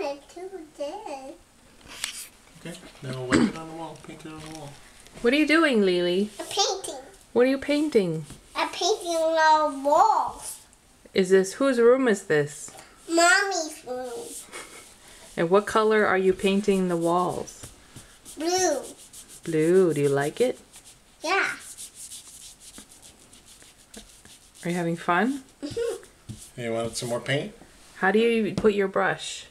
wanted to do. Okay, now we'll wipe it on the wall. Paint it on the wall. What are you doing, Lili? A painting. What are you painting? A painting on the walls. Is this whose room is this? Mommy's room. And what color are you painting the walls? Blue. Blue. Do you like it? Yeah. Are you having fun? Hey, you want some more paint? How do you put your brush?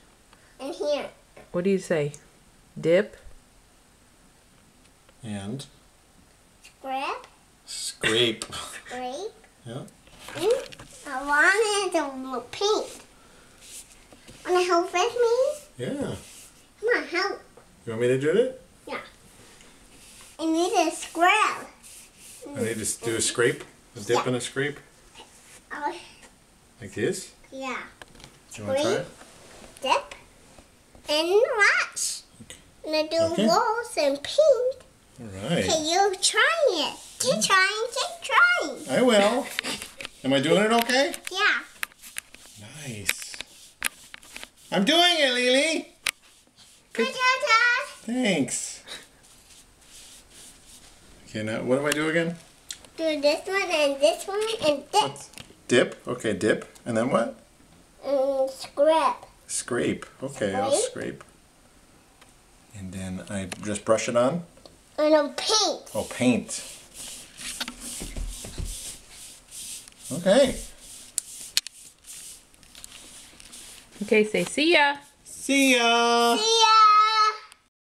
And here. What do you say? Dip? And Scrape. scrape. Grape. Yeah. Mm, I wanted to paint. Wanna help with me? Yeah. Come on, help. You want me to do it? Yeah. I need a scrub. I need to do a scrape. A dip and a scrape. Oh, Like this? yeah. Do you want to try it? Dip. And wash. And I do Okay. walls and paint. Alright. Can you try it? Keep hmm. trying, keep trying. I will. Am I doing it okay? Yeah. Nice. I'm doing it, Lili. Ta ta ta. Thanks. Okay, now what do I do again? Do this one and this one and this. Dip. Okay, dip. And then what? And scrub. Scrape. Okay, I'll scrape. And then I just brush it on. And then paint. Oh, paint. Okay. Okay, say see ya. See ya. See ya.